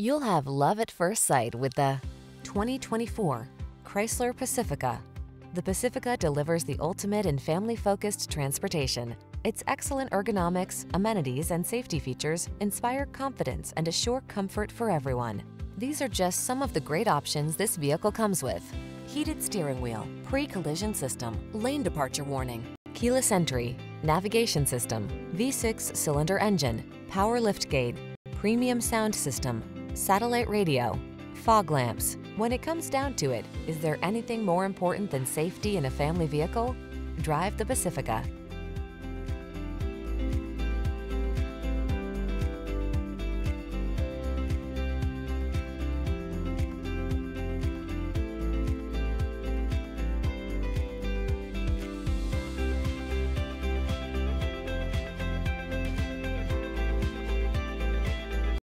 You'll have love at first sight with the 2024 Chrysler Pacifica. The Pacifica delivers the ultimate in family-focused transportation. Its excellent ergonomics, amenities, and safety features inspire confidence and assure comfort for everyone. These are just some of the great options this vehicle comes with. Heated steering wheel, pre-collision system, lane departure warning, keyless entry, navigation system, V6 cylinder engine, power liftgate, premium sound system, satellite radio, fog lamps. When it comes down to it, is there anything more important than safety in a family vehicle? Drive the Pacifica.